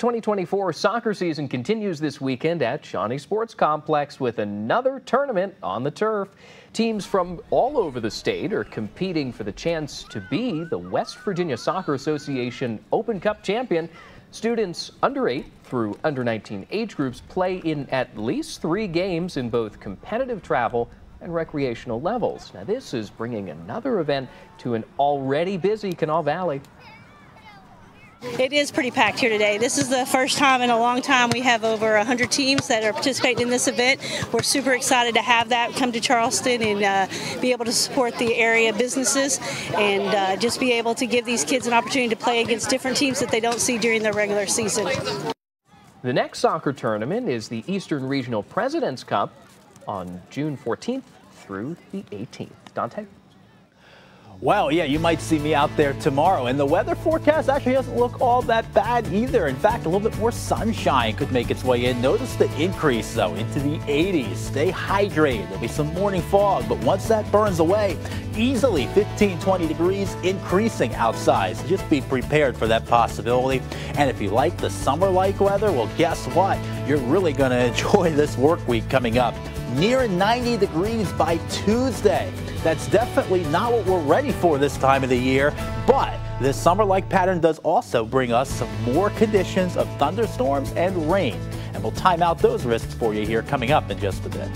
2024 soccer season continues this weekend at Shawnee Sports Complex with another tournament on the turf. Teams from all over the state are competing for the chance to be the West Virginia Soccer Association Open Cup champion. Students under 8 through under 19 age groups play in at least three games in both competitive travel and recreational levels. Now, this is bringing another event to an already busy Kanawha Valley. It is pretty packed here today. This is the first time in a long time we have over 100 teams that are participating in this event. We're super excited to have that come to Charleston and uh, be able to support the area businesses and uh, just be able to give these kids an opportunity to play against different teams that they don't see during the regular season. The next soccer tournament is the Eastern Regional President's Cup on June 14th through the 18th. Dante? Well, yeah, you might see me out there tomorrow. And the weather forecast actually doesn't look all that bad either. In fact, a little bit more sunshine could make its way in. Notice the increase, though, into the 80s. Stay hydrated. There'll be some morning fog, but once that burns away, easily 15, 20 degrees increasing outside. So just be prepared for that possibility. And if you like the summer-like weather, well, guess what? You're really going to enjoy this work week coming up. Near 90 degrees by Tuesday. That's definitely not what we're ready for this time of the year, but this summer-like pattern does also bring us some more conditions of thunderstorms and rain. And we'll time out those risks for you here coming up in just a bit.